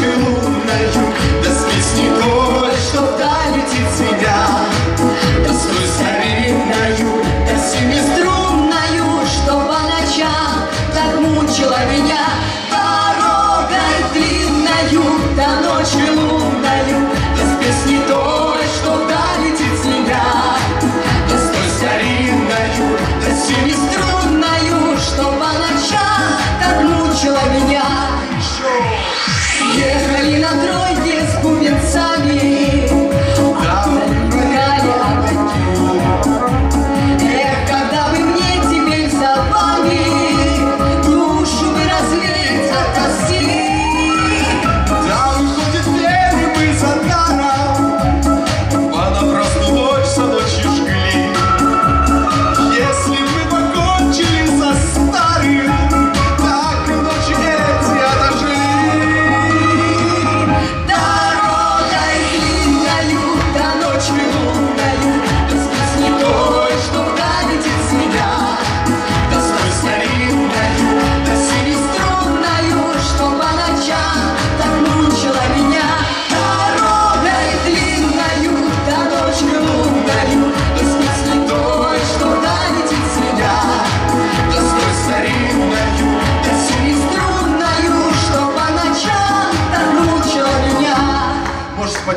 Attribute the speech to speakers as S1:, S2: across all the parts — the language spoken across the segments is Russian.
S1: You.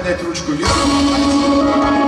S1: Подать ручку вверх.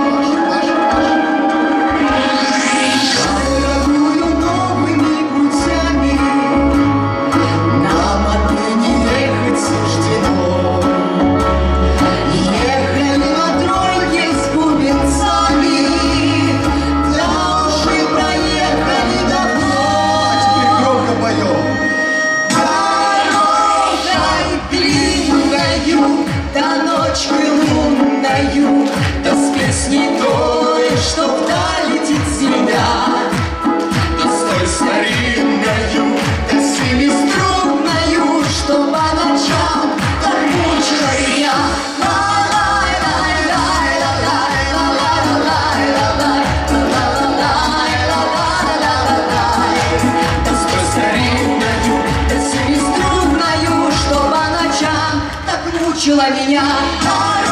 S2: мучила меня.